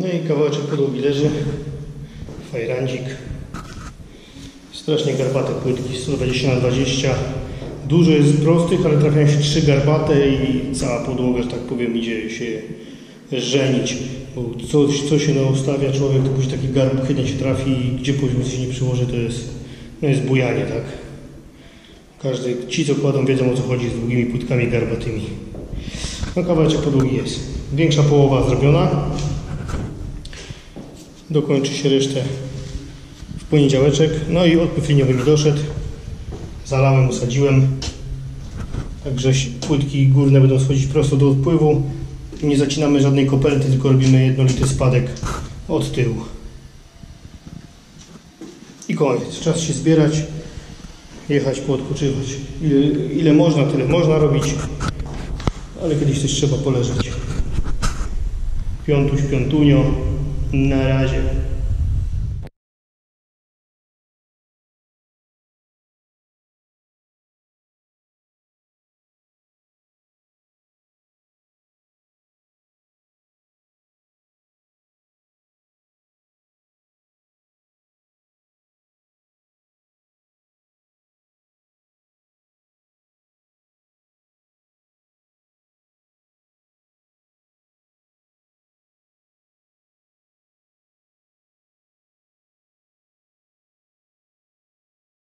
No i kawałeczek podłogi leży. Fajrandzik. Strasznie garbate płytki, 120 na 20 Dużo jest prostych, ale trafiają się trzy garbate i cała podłoga, że tak powiem, idzie się żenić. Bo coś, co się naustawia człowiek, to później taki garb chętnie się trafi i gdzie poziom się nie przyłoży, to jest, no jest bujanie, tak? Każdy, ci co kładą wiedzą o co chodzi z długimi płytkami garbatymi. No kawałeczek podłogi jest. Większa połowa zrobiona. Dokończy się resztę w poniedziałeczek. No i odpływ liniowy mi doszedł. Zalałem, usadziłem. Także płytki górne będą schodzić prosto do odpływu. Nie zacinamy żadnej koperty, tylko robimy jednolity spadek od tyłu. I koniec. Czas się zbierać, jechać, poodpoczywać. Ile, ile można, tyle można robić, ale kiedyś też trzeba poleżeć. Piątuś, piątunio. Na razie.